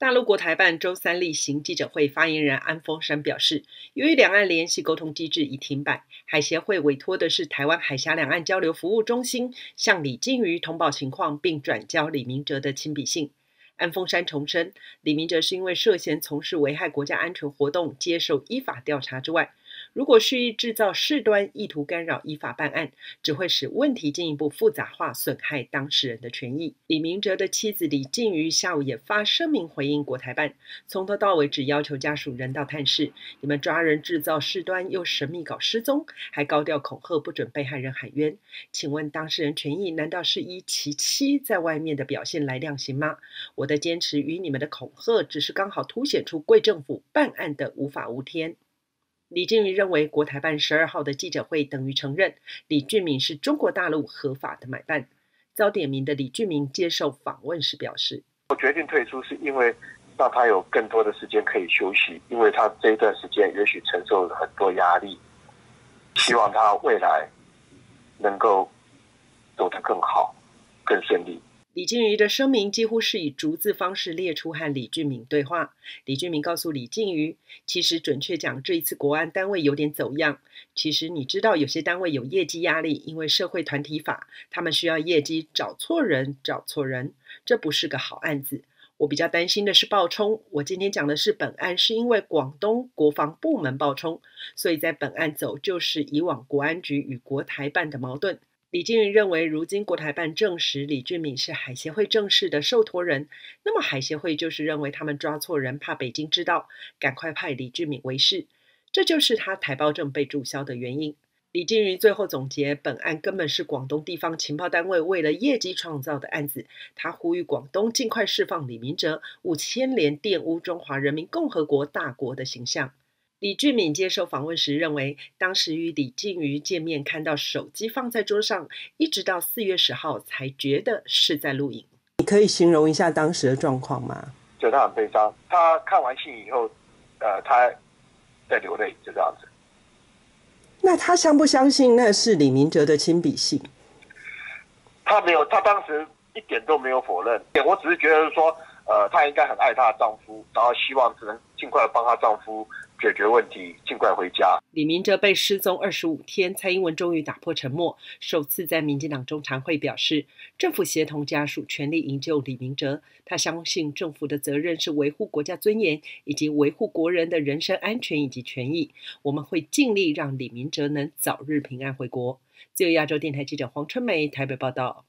大陆国台办周三例行记者会，发言人安峰山表示，由于两岸联系沟通机制已停摆，海协会委托的是台湾海峡两岸交流服务中心向李金瑜通报情况，并转交李明哲的亲笔信。安峰山重申，李明哲是因为涉嫌从事危害国家安全活动，接受依法调查之外。如果蓄意制造事端，意图干扰依法办案，只会使问题进一步复杂化，损害当事人的权益。李明哲的妻子李静瑜下午也发声明回应国台办，从头到尾只要求家属人道探视。你们抓人制造事端，又神秘搞失踪，还高调恐吓不准被害人喊冤。请问当事人权益难道是依其妻在外面的表现来量刑吗？我的坚持与你们的恐吓，只是刚好凸显出贵政府办案的无法无天。李俊宇认为，国台办十二号的记者会等于承认李俊明是中国大陆合法的买办。遭点名的李俊明接受访问时表示：“我决定退出，是因为让他有更多的时间可以休息，因为他这一段时间也许承受了很多压力，希望他未来能够走得更好、更顺利。”李静瑜的声明几乎是以逐字方式列出和李俊明对话。李俊明告诉李静瑜：“其实准确讲，这一次国安单位有点走样。其实你知道，有些单位有业绩压力，因为社会团体法，他们需要业绩，找错人，找错人，这不是个好案子。我比较担心的是爆冲。我今天讲的是本案，是因为广东国防部门爆冲，所以在本案走就是以往国安局与国台办的矛盾。”李金云认为，如今国台办证实李俊敏是海协会正式的受托人，那么海协会就是认为他们抓错人，怕北京知道，赶快派李俊敏为事，这就是他台胞证被注销的原因。李金云最后总结，本案根本是广东地方情报单位为了业绩创造的案子，他呼吁广东尽快释放李明哲，勿牵连玷污中华人民共和国大国的形象。李俊敏接受访问时认为，当时与李静瑜见面，看到手机放在桌上，一直到四月十号才觉得是在录影。你可以形容一下当时的状况吗？就他很悲伤，他看完信以后，呃，他在流泪，就这样子。那他相不相信那是李明哲的亲笔信？他没有，他当时一点都没有否认。我只是觉得说，呃，他应该很爱她的丈夫，然后希望只能尽快帮她丈夫。解决问题，尽快回家。李明哲被失踪二十五天，蔡英文终于打破沉默，首次在民进党中常会表示，政府协同家属全力营救李明哲。他相信政府的责任是维护国家尊严，以及维护国人的人身安全以及权益。我们会尽力让李明哲能早日平安回国。自由亚洲电台记者黄春梅台北报道。